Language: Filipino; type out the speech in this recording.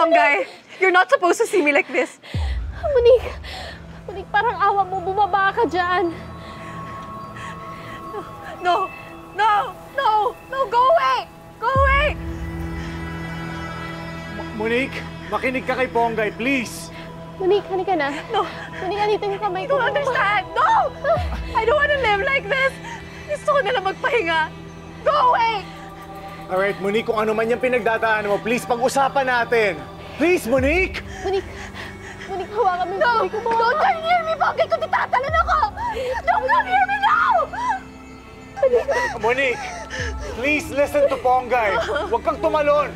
Pongay, you're not supposed to see me like this. Monique, Monique, parang awa mo, bumaba ka dyan. No, no, no, no, go away! Go away! Monique, makinig ka kay Ponggay, please. Monique, halika na. No, Monique, andito yung kamay I ko. don't understand! No! I don't want to live like this! Gusto ko nalang magpahinga. Go away! Alright, Monique, kung ano man yung pinagdadaanan mo, please, pag-usapan natin. Please, Monique! Monique, Monique, hawakan mo No! ko. Don't come near me, Pongay! Kundi tatalan ako! Don't come near me now! Monique, please listen to Ponggay. Huwag kang tumalon.